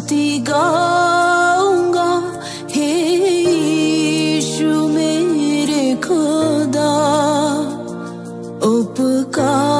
स्तुति गाऊँगा। हे यीशु मेरे खुदा उपकार।